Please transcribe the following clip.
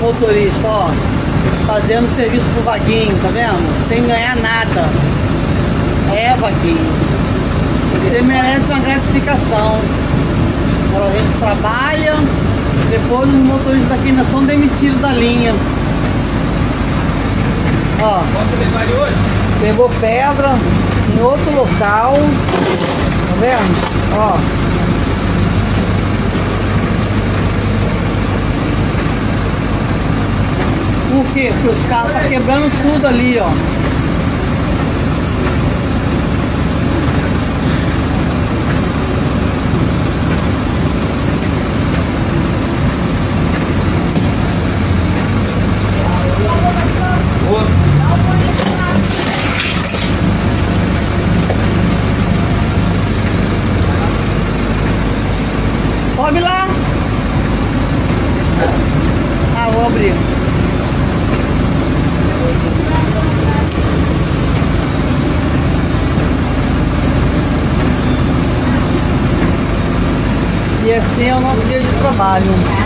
motorista, ó. Fazendo serviço pro Vaguinho, tá vendo? Sem ganhar nada. É, Vaguinho. Você merece uma gratificação. Agora a gente trabalha, depois os motoristas daqui ainda são demitidos da linha. Ó. Posso levar ele hoje? Pegou pedra em outro local. Tá vendo? Ó. quê? Porque os carros estão quebrando tudo ali, ó. Sobe lá. E assim é o nosso dia de trabalho.